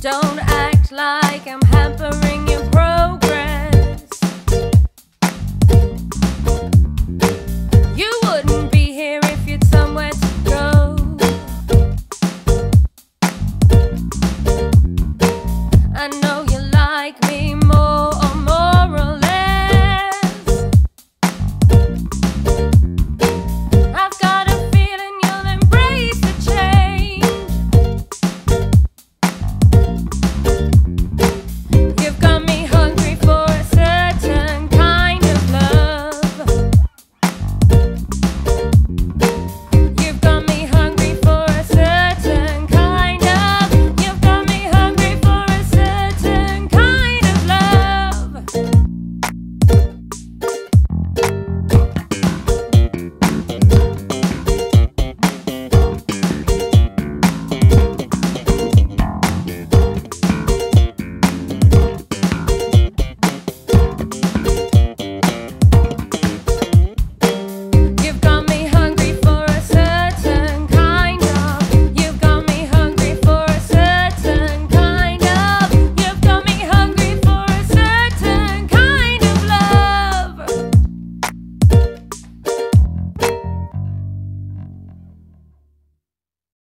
Don't act like I'm hampering